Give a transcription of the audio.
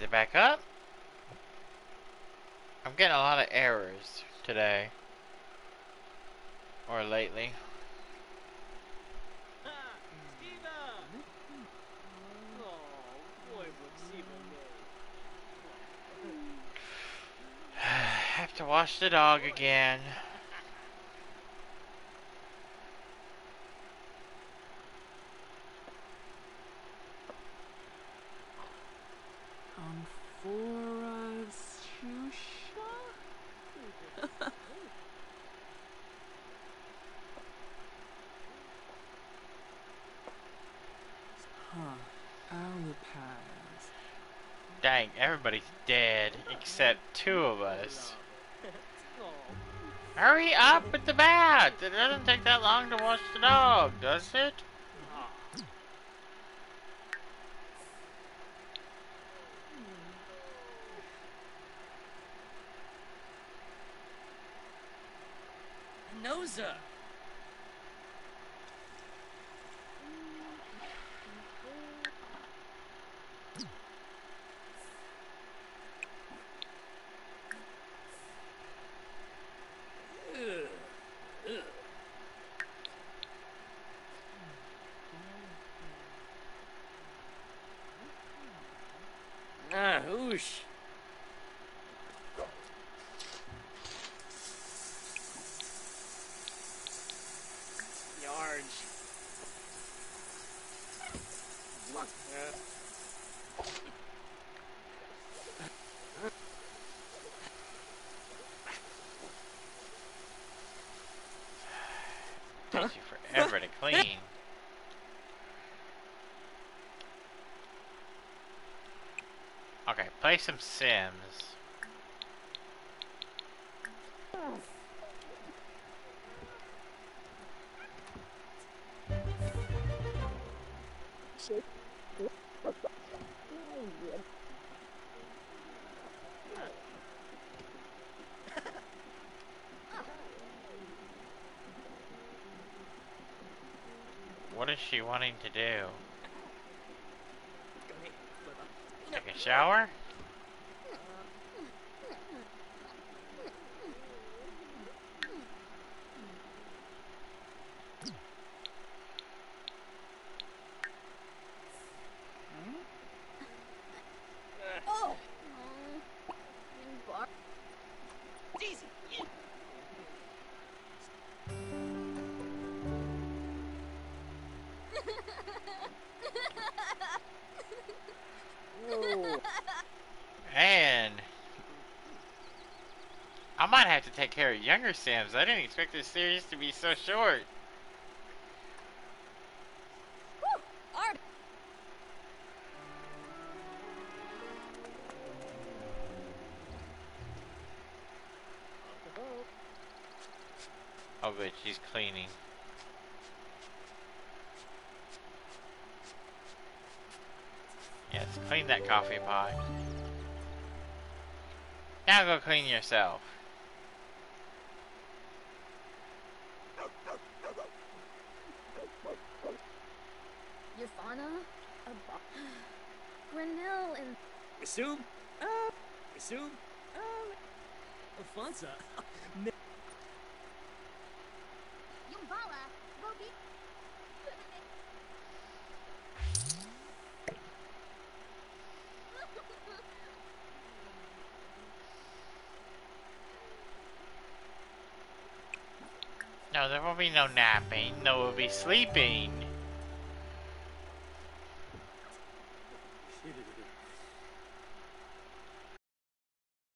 it back up. I'm getting a lot of errors today. Or lately. Have to wash the dog again. Dang, everybody's dead except two of us. Hurry up with the bath! It doesn't take that long to wash the dog, does it? Noza! Oosh. Yarge. Takes you forever to clean. Okay, play some Sims. What is she wanting to do? Take a shower? And I might have to take care of younger Sims. I didn't expect this series to be so short. Oh good, she's cleaning. Yes, clean that coffee pot. Now go clean yourself. Your fauna? A bo- Grenell and Assume? Uh, assume? Uh, Alfonso. No, there will be no napping. No, we'll be sleeping.